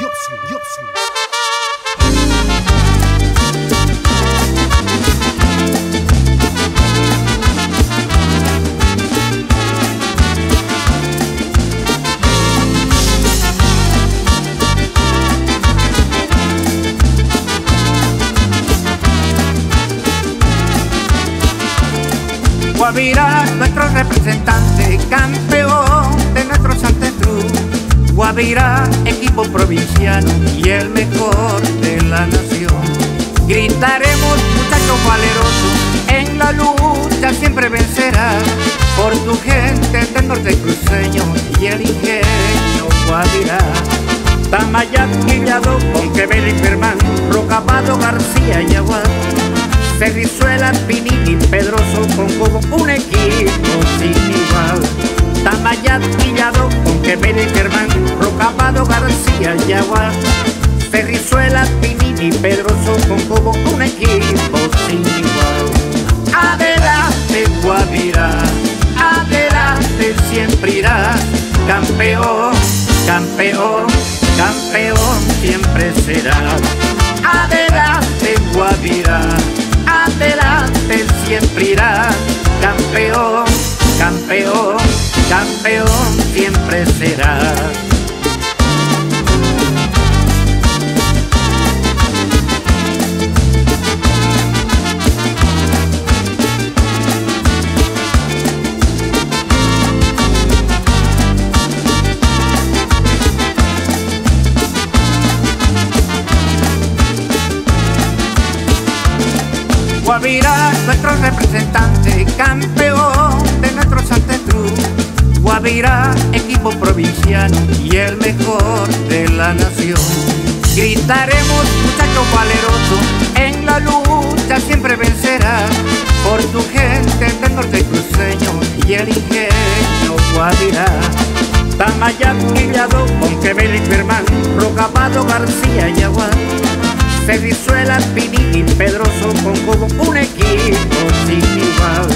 Yopsi. Guavirá, nuestro representante, campeón de nuestro Santa Cruz. Guavirá, equipo provinciano y el mejor de la nación. Gritaremos, muchachos valerosos, en la lucha siempre vencerá. Por tu gente del norte cruceño y el ingenio Guavirá. Tamayat, Guillado, Ponquebel y Germán, Rocabado, García y Aguad. Cerrizuela, Pinini, Pedroso, con como un equipo sin igual. Tamayat, Villado, con que García, Yaguar. Cerrizuela, Pinini, Pedroso, con como un equipo sin igual. Adelante, Guavirá, adelante siempre irá. Campeón, campeón, campeón siempre será. Adelante, Guavirá adelante siempre irá. Campeón, campeón, campeón siempre será. Guavirá, nuestro representante, campeón de nuestro Santa Cruz. Guavirá, equipo provinciano y el mejor de la nación. Gritaremos, muchachos valerosos, en la lucha siempre vencerá. Por tu gente del norte cruceño y el ingenio Guavirá. Tamayat, Guillado, Monquebel y Germán, Rocabado, García y se Brizuela, Pini y Pedroso un equipo sin igual.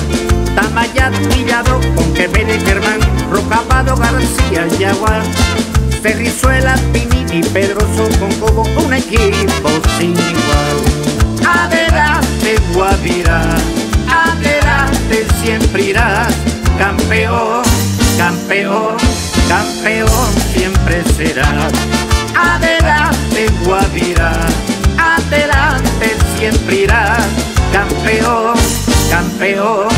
Tamayat, Villado, con Quevedo y Germán, Rocamado, García y Aguar. Ferrizuela, Pini y Pedroso conjugo un equipo sin igual. Adelante, Guavirá, adelante siempre irás, campeón, campeón, campeón siempre serás. campeón,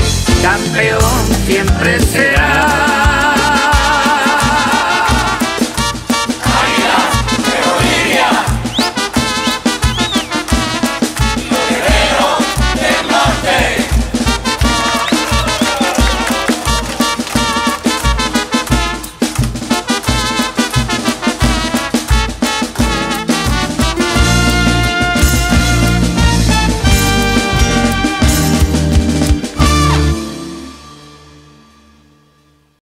campeón siempre será.